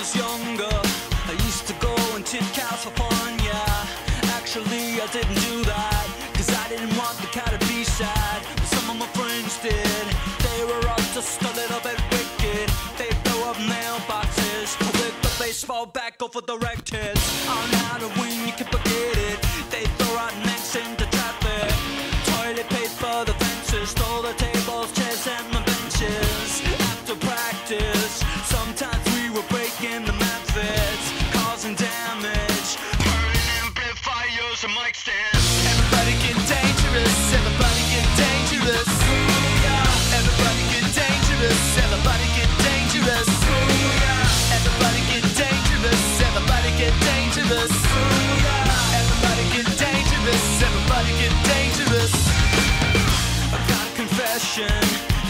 Was younger, I used to go and tip cows for fun, yeah. Actually, I didn't do that, cause I didn't want the cow to be sad. But some of my friends did. They were all just a little bit wicked. They'd throw up mailboxes with the baseball bat over the wrecked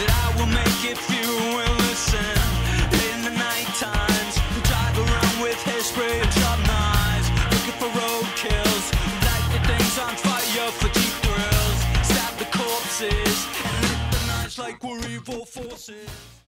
that I will make if you will listen. Late in the night times, drive around with evil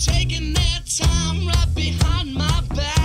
taking their time right behind my back.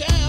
It.